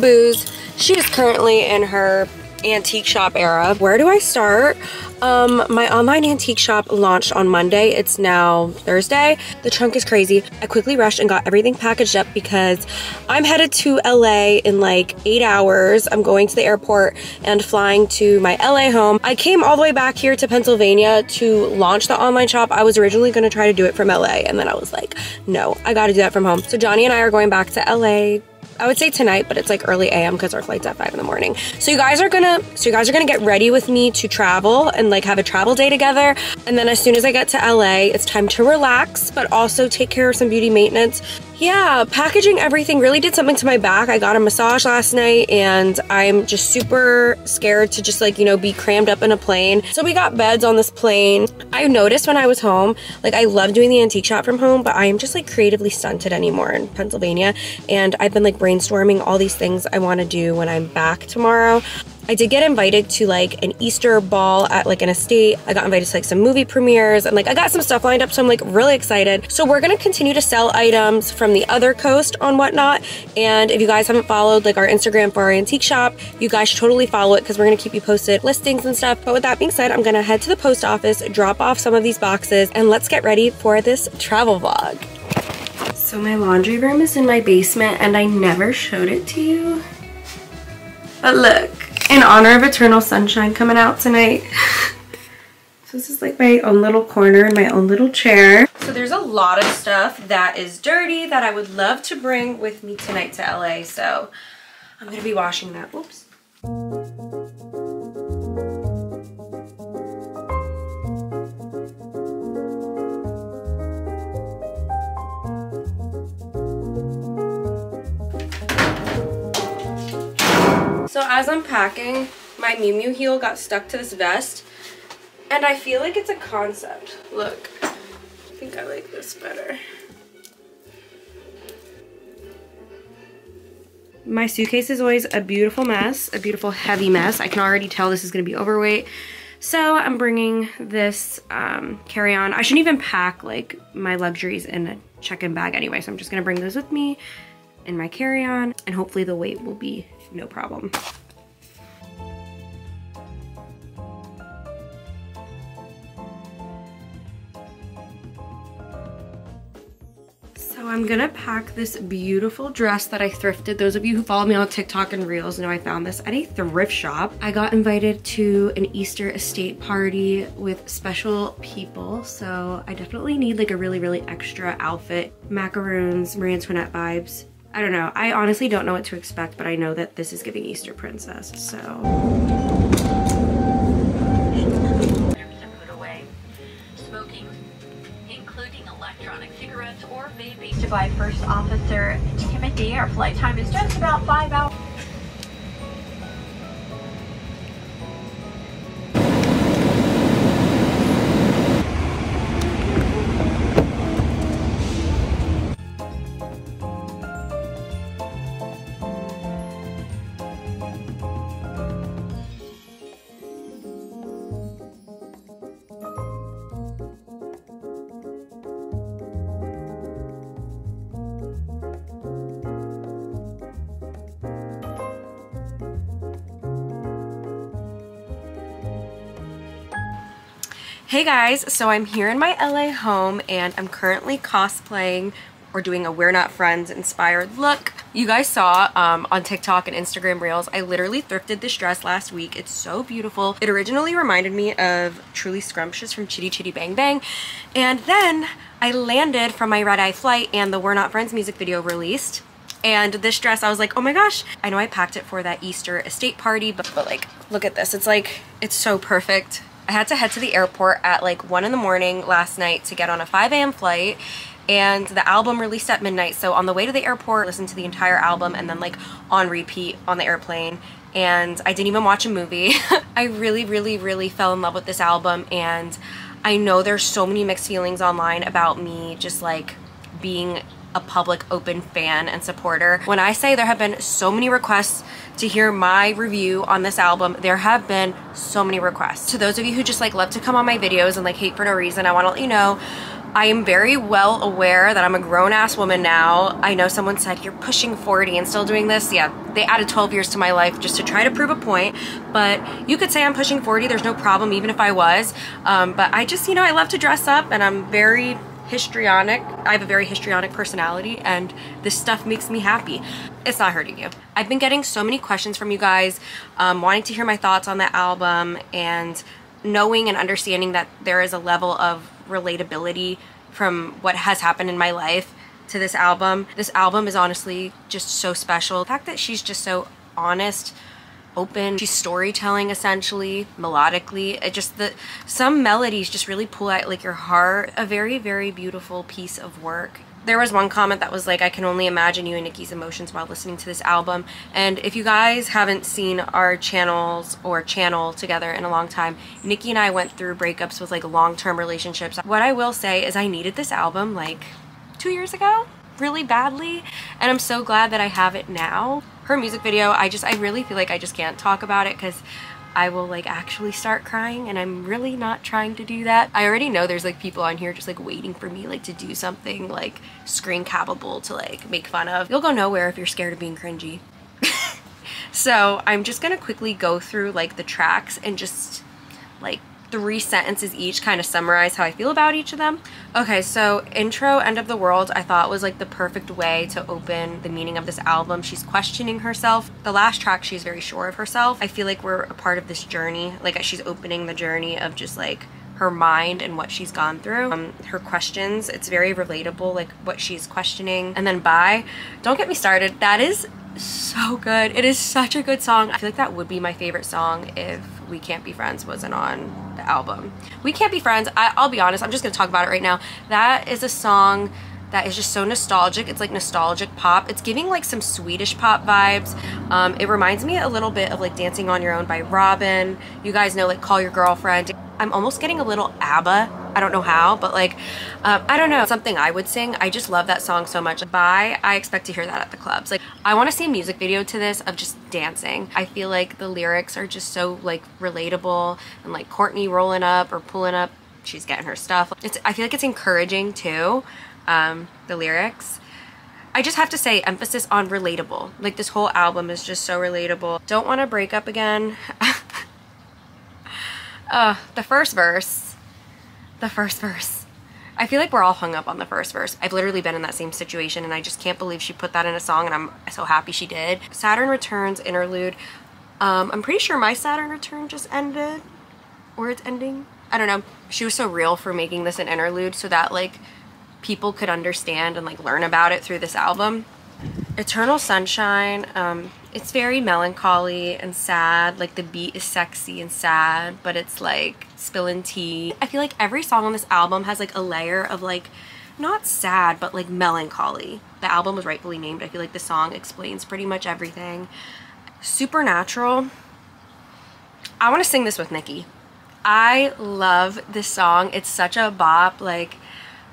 Booze. She is currently in her antique shop era. Where do I start? Um, my online antique shop launched on Monday. It's now Thursday. The trunk is crazy. I quickly rushed and got everything packaged up because I'm headed to LA in like eight hours. I'm going to the airport and flying to my LA home. I came all the way back here to Pennsylvania to launch the online shop. I was originally going to try to do it from LA and then I was like, no, I got to do that from home. So Johnny and I are going back to LA I would say tonight, but it's like early AM because our flight's at five in the morning. So you guys are gonna, so you guys are gonna get ready with me to travel and like have a travel day together. And then as soon as I get to LA, it's time to relax, but also take care of some beauty maintenance yeah, packaging everything really did something to my back. I got a massage last night and I'm just super scared to just like, you know, be crammed up in a plane. So we got beds on this plane. I noticed when I was home, like I love doing the antique shop from home, but I am just like creatively stunted anymore in Pennsylvania. And I've been like brainstorming all these things I want to do when I'm back tomorrow. I did get invited to like an Easter ball at like an estate. I got invited to like some movie premieres and like I got some stuff lined up. So I'm like really excited. So we're going to continue to sell items from the other coast on whatnot. And if you guys haven't followed like our Instagram for our antique shop, you guys should totally follow it because we're going to keep you posted listings and stuff. But with that being said, I'm going to head to the post office, drop off some of these boxes and let's get ready for this travel vlog. So my laundry room is in my basement and I never showed it to you. But look, in honor of Eternal Sunshine coming out tonight. so this is like my own little corner and my own little chair. So there's a lot of stuff that is dirty that I would love to bring with me tonight to LA. So I'm going to be washing that. Oops. So as I'm packing, my Miu Miu heel got stuck to this vest. And I feel like it's a concept. Look, I think I like this better. My suitcase is always a beautiful mess, a beautiful heavy mess. I can already tell this is gonna be overweight. So I'm bringing this um, carry-on. I shouldn't even pack like my luxuries in a check-in bag anyway. So I'm just gonna bring those with me in my carry-on and hopefully the weight will be no problem. So I'm gonna pack this beautiful dress that I thrifted. Those of you who follow me on TikTok and Reels know I found this at a thrift shop. I got invited to an Easter estate party with special people, so I definitely need like a really, really extra outfit. Macaroons, Marie Antoinette vibes. I don't know. I honestly don't know what to expect, but I know that this is giving Easter Princess, so. by First Officer Timothy. Our flight time is just about five hours. Hey guys, so I'm here in my LA home and I'm currently cosplaying or doing a We're Not Friends inspired look. You guys saw um, on TikTok and Instagram Reels, I literally thrifted this dress last week. It's so beautiful. It originally reminded me of Truly Scrumptious from Chitty Chitty Bang Bang. And then I landed from my red-eye flight and the We're Not Friends music video released. And this dress, I was like, oh my gosh, I know I packed it for that Easter estate party, but, but like, look at this. It's like, it's so perfect. I had to head to the airport at like 1 in the morning last night to get on a 5 a.m. flight and the album released at midnight so on the way to the airport listened to the entire album and then like on repeat on the airplane and I didn't even watch a movie. I really really really fell in love with this album and I know there's so many mixed feelings online about me just like being a public open fan and supporter. When I say there have been so many requests to hear my review on this album, there have been so many requests. To those of you who just like love to come on my videos and like hate for no reason, I want to let you know I am very well aware that I'm a grown ass woman now. I know someone said you're pushing 40 and still doing this. Yeah, they added 12 years to my life just to try to prove a point. But you could say I'm pushing 40. There's no problem, even if I was. Um, but I just, you know, I love to dress up and I'm very histrionic. I have a very histrionic personality and this stuff makes me happy. It's not hurting you. I've been getting so many questions from you guys um, wanting to hear my thoughts on the album and knowing and understanding that there is a level of relatability from what has happened in my life to this album. This album is honestly just so special. The fact that she's just so honest, open, she's storytelling essentially, melodically. It just the some melodies just really pull at like your heart. A very very beautiful piece of work there was one comment that was like, I can only imagine you and Niki's emotions while listening to this album. And if you guys haven't seen our channels or channel together in a long time, Nikki and I went through breakups with like long-term relationships. What I will say is I needed this album like two years ago really badly and I'm so glad that I have it now. Her music video, I just, I really feel like I just can't talk about it because I will like actually start crying and I'm really not trying to do that. I already know there's like people on here just like waiting for me like to do something like screen capable to like make fun of. You'll go nowhere if you're scared of being cringy. so I'm just gonna quickly go through like the tracks and just like three sentences each kind of summarize how I feel about each of them. Okay, so intro, End of the World, I thought was like the perfect way to open the meaning of this album. She's questioning herself. The last track, she's very sure of herself. I feel like we're a part of this journey. Like she's opening the journey of just like her mind and what she's gone through. Um, her questions, it's very relatable, like what she's questioning. And then by, don't get me started. That is so good. It is such a good song. I feel like that would be my favorite song if We Can't Be Friends wasn't on the album. We Can't Be Friends, I, I'll be honest, I'm just gonna talk about it right now. That is a song that is just so nostalgic. It's like nostalgic pop. It's giving like some Swedish pop vibes. Um, it reminds me a little bit of like Dancing on Your Own by Robyn. You guys know like Call Your Girlfriend. I'm almost getting a little ABBA. I don't know how, but like, um, I don't know, something I would sing. I just love that song so much. Bye, I expect to hear that at the clubs. Like, I want to see a music video to this of just dancing. I feel like the lyrics are just so like relatable and like Courtney rolling up or pulling up, she's getting her stuff. It's, I feel like it's encouraging too, um, the lyrics. I just have to say emphasis on relatable. Like this whole album is just so relatable. Don't want to break up again. Uh, the first verse. The first verse. I feel like we're all hung up on the first verse. I've literally been in that same situation and I just can't believe she put that in a song and I'm so happy she did. Saturn Returns interlude. Um, I'm pretty sure my Saturn Return just ended. Or it's ending. I don't know. She was so real for making this an interlude so that like people could understand and like learn about it through this album. Eternal Sunshine, um, it's very melancholy and sad. Like the beat is sexy and sad, but it's like spilling tea. I feel like every song on this album has like a layer of like, not sad, but like melancholy. The album was rightfully named. I feel like the song explains pretty much everything. Supernatural. I want to sing this with Niki. I love this song. It's such a bop. Like,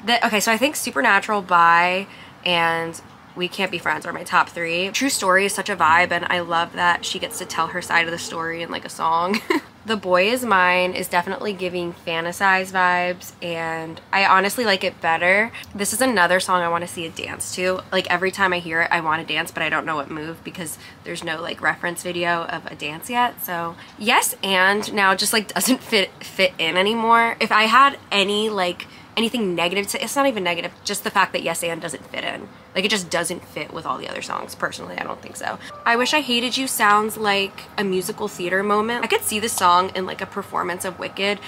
that. okay, so I think Supernatural by and we Can't Be Friends are my top three. True Story is such a vibe and I love that she gets to tell her side of the story in like a song. the Boy Is Mine is definitely giving fantasize vibes and I honestly like it better. This is another song I want to see a dance to. Like every time I hear it I want to dance but I don't know what move because there's no like reference video of a dance yet. So yes and now just like doesn't fit fit in anymore. If I had any like anything negative to it's not even negative just the fact that yes and doesn't fit in like it just doesn't fit with all the other songs personally i don't think so i wish i hated you sounds like a musical theater moment i could see the song in like a performance of wicked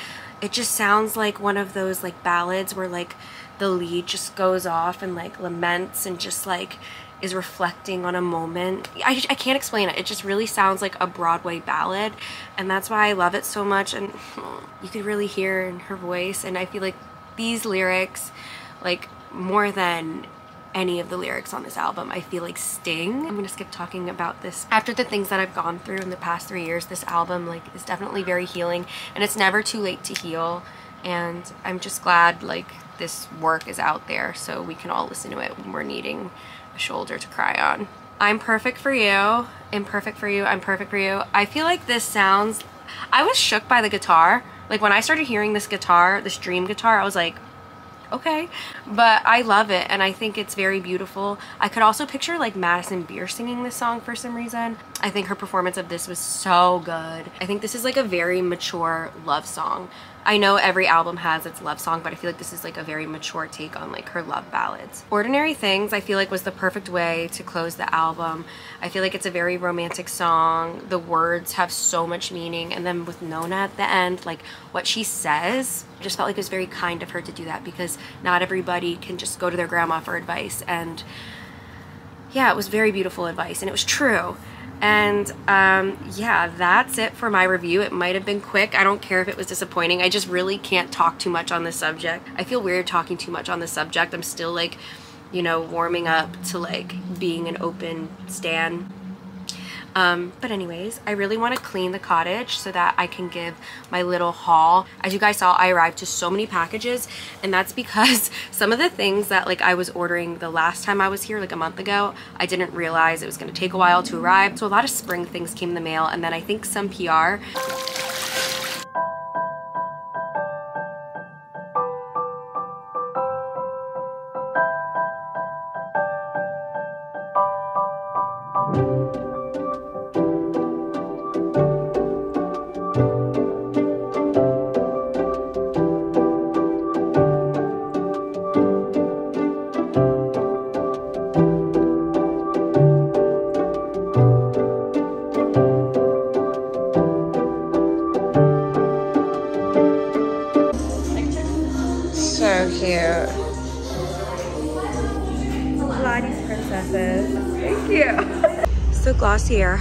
it just sounds like one of those like ballads where like the lead just goes off and like laments and just like is reflecting on a moment. I, I can't explain it. It just really sounds like a Broadway ballad and that's why I love it so much and you could really hear in her voice and I feel like these lyrics, like more than any of the lyrics on this album I feel like sting. I'm gonna skip talking about this. After the things that I've gone through in the past three years, this album like is definitely very healing and it's never too late to heal and I'm just glad like this work is out there so we can all listen to it when we're needing a shoulder to cry on. I'm perfect for you, imperfect for you, I'm perfect for you. I feel like this sounds, I was shook by the guitar like when I started hearing this guitar, this dream guitar, I was like, okay. But I love it and I think it's very beautiful. I could also picture like Madison Beer singing this song for some reason I think her performance of this was so good I think this is like a very mature love song I know every album has its love song, but I feel like this is like a very mature take on like her love ballads. Ordinary Things I feel like was the perfect way to close the album. I feel like it's a very romantic song. The words have so much meaning and then with Nonna at the end, like what she says, I just felt like it was very kind of her to do that because not everybody can just go to their grandma for advice and yeah, it was very beautiful advice and it was true. And um, yeah, that's it for my review. It might have been quick. I don't care if it was disappointing. I just really can't talk too much on this subject. I feel weird talking too much on this subject. I'm still like, you know, warming up to like being an open stan um, but anyways, I really want to clean the cottage so that I can give my little haul. As you guys saw, I arrived to so many packages and that's because some of the things that like I was ordering the last time I was here like a month ago, I didn't realize it was going to take a while to arrive. So a lot of spring things came in the mail and then I think some PR.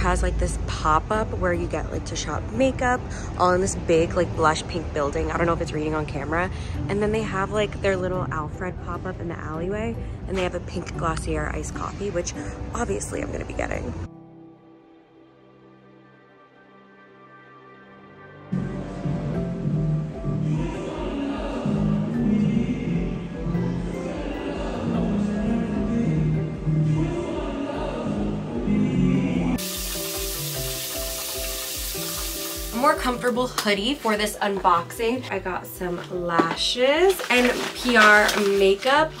Has like this pop-up where you get like to shop makeup all in this big like blush pink building. I don't know if it's reading on camera. And then they have like their little Alfred pop-up in the alleyway and they have a pink Glossier iced coffee, which obviously I'm gonna be getting. Comfortable hoodie for this unboxing. I got some lashes and PR makeup.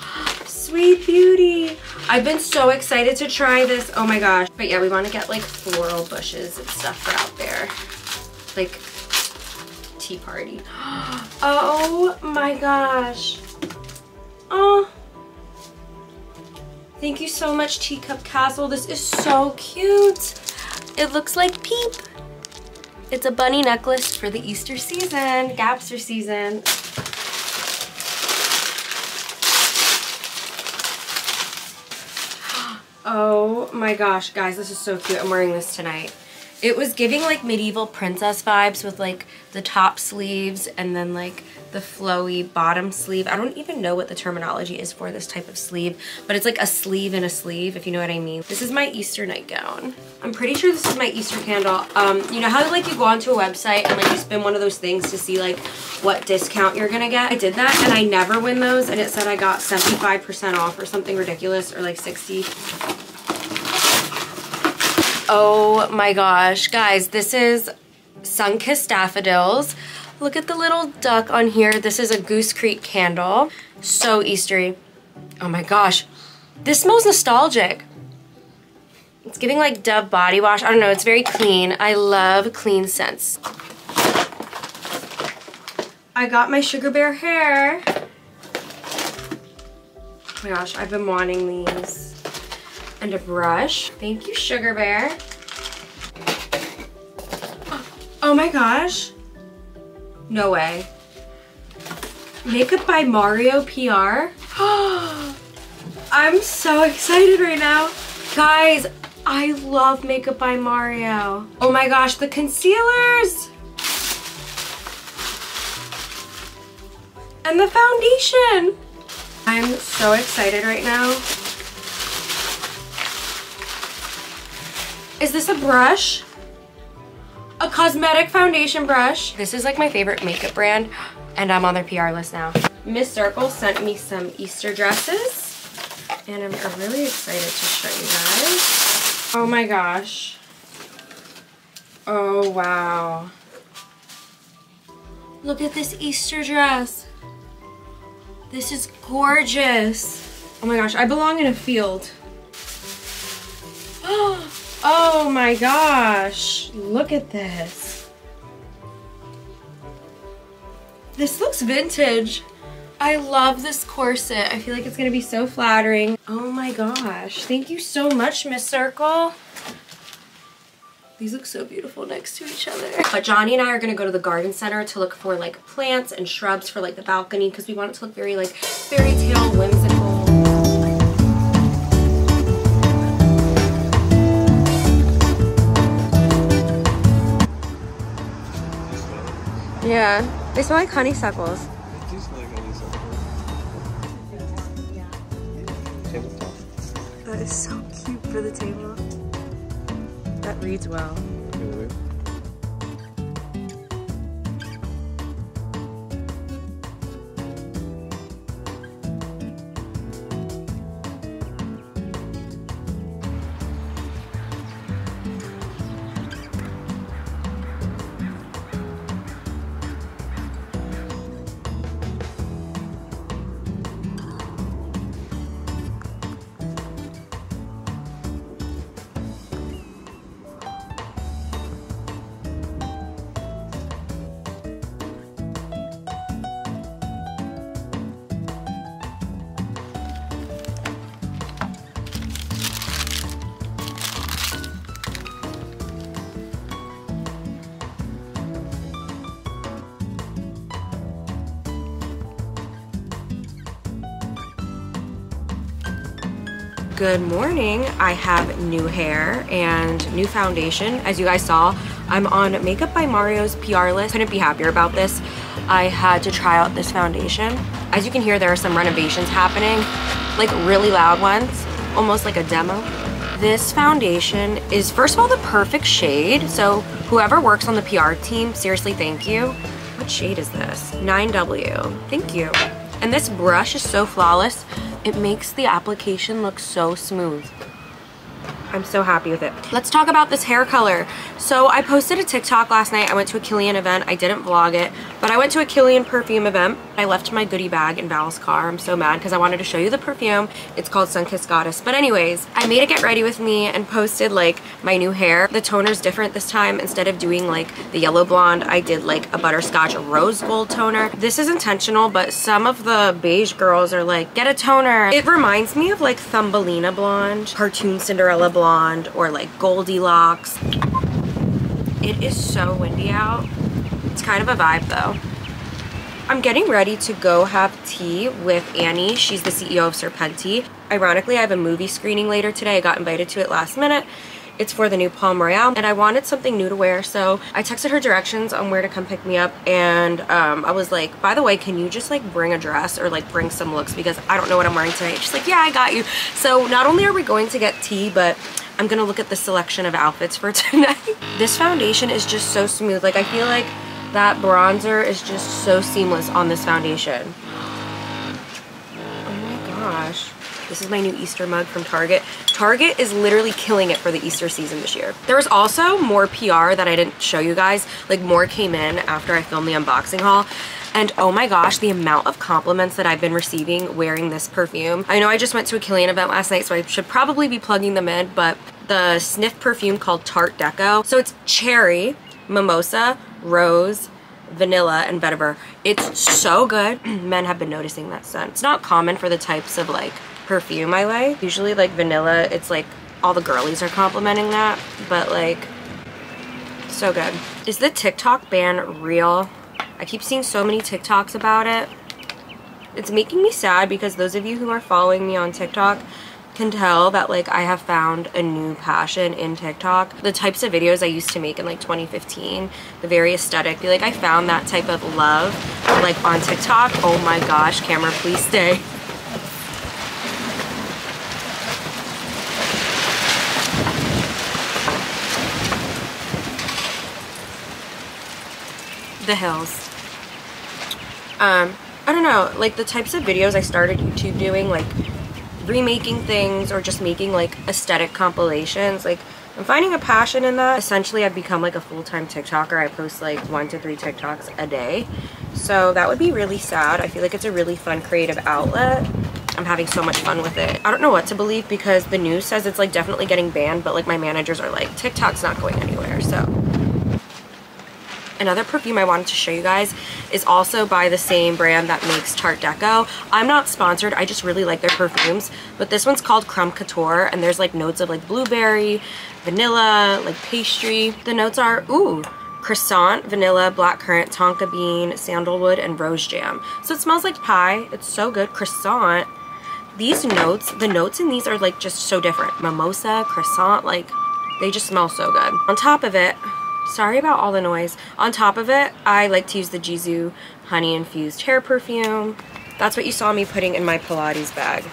Sweet beauty. I've been so excited to try this. Oh my gosh. But yeah, we want to get like floral bushes and stuff for out there. Like tea party. Oh my gosh. Oh. Thank you so much, Teacup Castle. This is so cute. It looks like Peep. It's a bunny necklace for the Easter season, Gabster season. Oh my gosh, guys, this is so cute. I'm wearing this tonight. It was giving like medieval princess vibes with like the top sleeves and then like the flowy bottom sleeve. I don't even know what the terminology is for this type of sleeve, but it's like a sleeve in a sleeve, if you know what I mean. This is my Easter nightgown. I'm pretty sure this is my Easter candle. Um, you know how like you go onto a website and like you spin one of those things to see like what discount you're gonna get? I did that and I never win those and it said I got 75% off or something ridiculous or like 60. Oh my gosh, guys, this is Sunkissed Daffodils. Look at the little duck on here. This is a Goose Creek candle. So Eastery. Oh my gosh. This smells nostalgic. It's giving like Dove body wash. I don't know, it's very clean. I love clean scents. I got my Sugar Bear hair. Oh my gosh, I've been wanting these and a brush. Thank you, Sugar Bear. Oh my gosh. No way. Makeup by Mario PR. I'm so excited right now. Guys, I love Makeup by Mario. Oh my gosh, the concealers. And the foundation. I'm so excited right now. Is this a brush? A cosmetic foundation brush. This is like my favorite makeup brand and I'm on their PR list now. Miss Circle sent me some Easter dresses and I'm really excited to show you guys. Oh my gosh. Oh wow. Look at this Easter dress. This is gorgeous. Oh my gosh, I belong in a field. Oh Oh my gosh, look at this. This looks vintage. I love this corset. I feel like it's gonna be so flattering. Oh my gosh, thank you so much, Miss Circle. These look so beautiful next to each other. But Johnny and I are gonna go to the garden center to look for like plants and shrubs for like the balcony because we want it to look very like fairy tale whimsical. Yeah, they smell like honeysuckles. That is so cute for the table. That reads well. Good morning. I have new hair and new foundation. As you guys saw, I'm on Makeup by Mario's PR list. Couldn't be happier about this. I had to try out this foundation. As you can hear, there are some renovations happening, like really loud ones, almost like a demo. This foundation is, first of all, the perfect shade. So whoever works on the PR team, seriously, thank you. What shade is this? 9W. Thank you. And this brush is so flawless. It makes the application look so smooth. I'm so happy with it. Let's talk about this hair color. So I posted a TikTok last night. I went to a Kilian event. I didn't vlog it, but I went to a Kilian perfume event. I left my goodie bag in Val's car. I'm so mad because I wanted to show you the perfume. It's called Sunkissed Goddess. But anyways, I made it get ready with me and posted like my new hair. The toner's different this time. Instead of doing like the yellow blonde, I did like a butterscotch rose gold toner. This is intentional, but some of the beige girls are like, get a toner. It reminds me of like Thumbelina blonde, cartoon Cinderella blonde, blonde or like Goldilocks. It is so windy out. It's kind of a vibe though. I'm getting ready to go have tea with Annie. She's the CEO of Serpenti. Ironically, I have a movie screening later today. I got invited to it last minute. It's for the new Palm Royale and I wanted something new to wear so I texted her directions on where to come pick me up and um, I was like by the way can you just like bring a dress or like bring some looks because I don't know what I'm wearing tonight. She's like yeah I got you. So not only are we going to get tea but I'm gonna look at the selection of outfits for tonight. this foundation is just so smooth. Like I feel like that bronzer is just so seamless on this foundation. Oh my gosh. This is my new Easter mug from Target. Target is literally killing it for the Easter season this year. There was also more PR that I didn't show you guys. Like more came in after I filmed the unboxing haul. And oh my gosh, the amount of compliments that I've been receiving wearing this perfume. I know I just went to a Kilian event last night, so I should probably be plugging them in, but the Snif perfume called Tarte Deco. So it's cherry, mimosa, rose, vanilla, and vetiver. It's so good. Men have been noticing that scent. It's not common for the types of like perfume I like. Usually like vanilla, it's like all the girlies are complimenting that, but like so good. Is the TikTok ban real? I keep seeing so many TikToks about it. It's making me sad because those of you who are following me on TikTok can tell that like I have found a new passion in TikTok. The types of videos I used to make in like 2015, the very aesthetic, like I found that type of love like on TikTok. Oh my gosh, camera please stay. the hills. Um, I don't know, like the types of videos I started YouTube doing, like remaking things or just making like aesthetic compilations, like I'm finding a passion in that. Essentially, I've become like a full-time TikToker. I post like one to three TikToks a day. So that would be really sad. I feel like it's a really fun creative outlet. I'm having so much fun with it. I don't know what to believe because the news says it's like definitely getting banned, but like my managers are like, TikTok's not going anywhere, so. Another perfume I wanted to show you guys is also by the same brand that makes Tarte Deco. I'm not sponsored, I just really like their perfumes, but this one's called Crumb Couture and there's like notes of like blueberry, vanilla, like pastry. The notes are, ooh, croissant, vanilla, blackcurrant, tonka bean, sandalwood, and rose jam. So it smells like pie. It's so good. Croissant. These notes, the notes in these are like just so different. Mimosa, croissant, like they just smell so good. On top of it, Sorry about all the noise. On top of it, I like to use the Gisou honey infused hair perfume. That's what you saw me putting in my Pilates bag.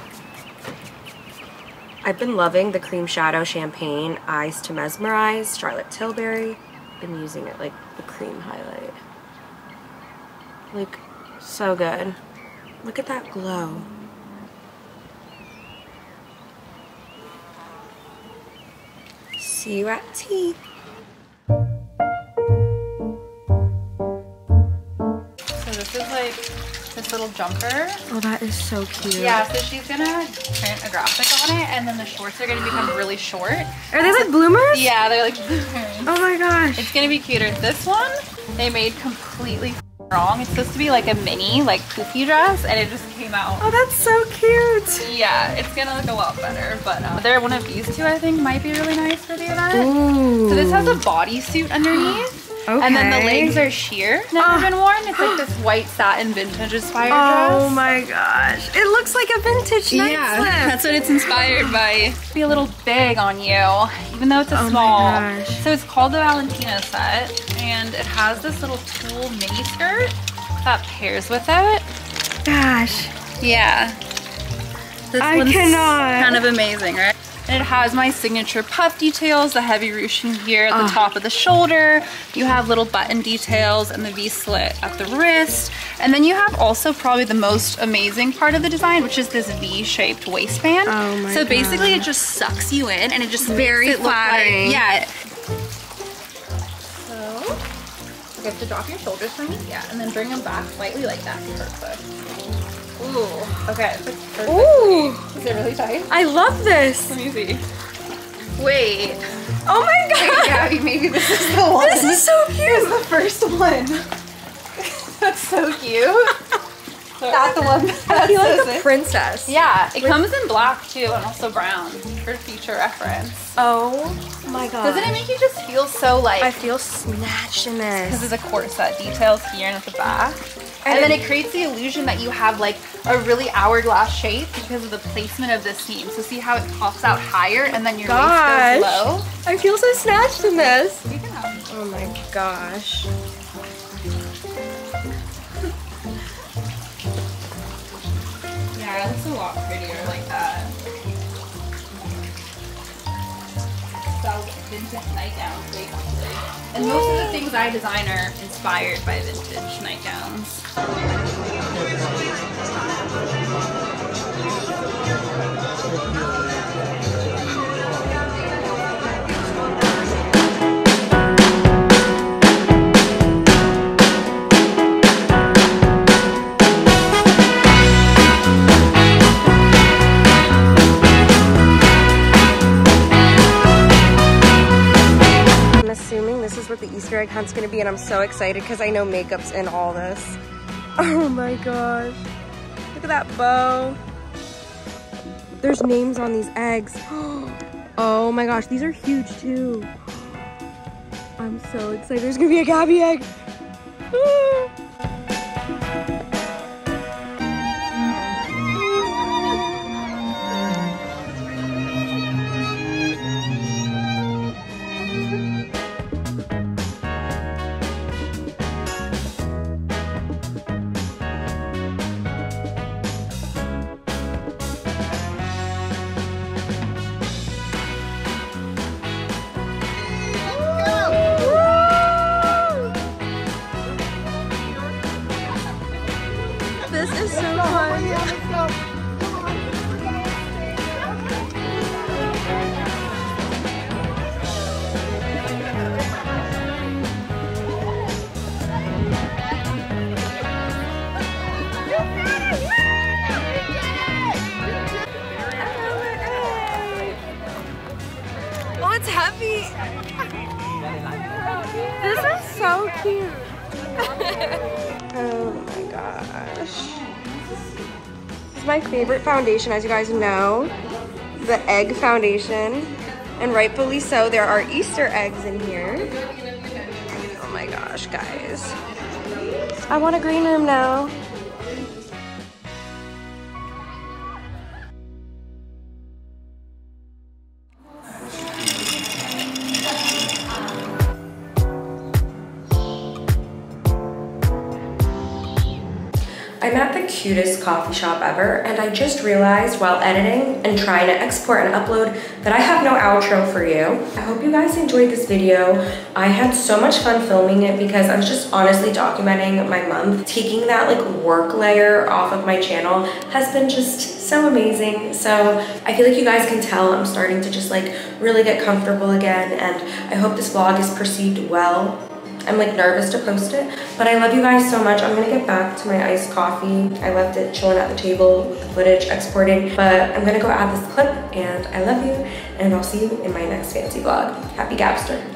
I've been loving the Cream Shadow Champagne Eyes to Mesmerize Charlotte Tilbury. Been using it like the cream highlight. Like, so good. Look at that glow. See you at tea. Is like this little jumper. Oh, that is so cute. Yeah, so she's gonna print a graphic on it, and then the shorts are gonna become really short. Are they like bloomers? Yeah, they're like bloomers. Oh my gosh. It's gonna be cuter. This one, they made completely wrong. It's supposed to be like a mini, like poofy dress, and it just came out. Oh, that's so cute. Yeah, it's gonna look a lot better, but uh, they're one of these two I think might be really nice for the event. Ooh. So this has a bodysuit underneath. Okay. And then the legs are sheer, never oh. been worn. It's like this white satin vintage inspired oh dress. Oh my gosh. It looks like a vintage night Yeah, slip. that's what it's inspired by. Be a little big on you, even though it's a oh small. So it's called the Valentina set, and it has this little tulle mini skirt that pairs with it. Gosh. Yeah. This I cannot. kind of amazing, right? And it has my signature puff details, the heavy ruching here at the oh. top of the shoulder. You have little button details and the V-slit at the wrist. And then you have also probably the most amazing part of the design, which is this V-shaped waistband. Oh my So God. basically it just sucks you in and it just very makes it flattering. Like, yeah. So you have to drop your shoulders for me. Yeah, and then bring them back slightly like that. Perfect. Ooh. Okay. Ooh. Is it really tight? I love this. Let me see. Wait. Oh my god. Wait, Gabi, maybe this is the one. This is so cute. Here's the first one. That's so cute. That's the one. I feel like a princess. Yeah, it With comes in black too and also brown for future reference. Oh my god. Doesn't it make you just feel so like... I feel snatched in this. Because there's a corset details here and at the back. And, and then it creates the illusion that you have like a really hourglass shape because of the placement of this seam. So see how it pops out higher and then your gosh. waist goes low? I feel so snatched in this. Oh my gosh. It looks a lot prettier like that. So vintage nightgowns basically. And most of the things I design are inspired by vintage nightgowns. Easter egg hunt's gonna be and I'm so excited because I know makeup's in all this. Oh my gosh. Look at that bow. There's names on these eggs. Oh my gosh, these are huge too. I'm so excited. There's gonna be a Gabi egg. Oh. is so quiet. it's heavy. this is so cute. oh my gosh. This is my favorite foundation, as you guys know. The egg foundation. And rightfully so, there are Easter eggs in here. Oh my gosh, guys. I want a green room now. I'm at the cutest coffee shop ever and I just realized while editing and trying to export and upload that I have no outro for you. I hope you guys enjoyed this video. I had so much fun filming it because I was just honestly documenting my month. Taking that like work layer off of my channel has been just so amazing. So I feel like you guys can tell I'm starting to just like really get comfortable again and I hope this vlog is perceived well I'm like nervous to post it, but I love you guys so much. I'm gonna get back to my iced coffee. I left it chilling at the table with the footage exporting, but I'm gonna go add this clip and I love you and I'll see you in my next fancy vlog. Happy Gabster.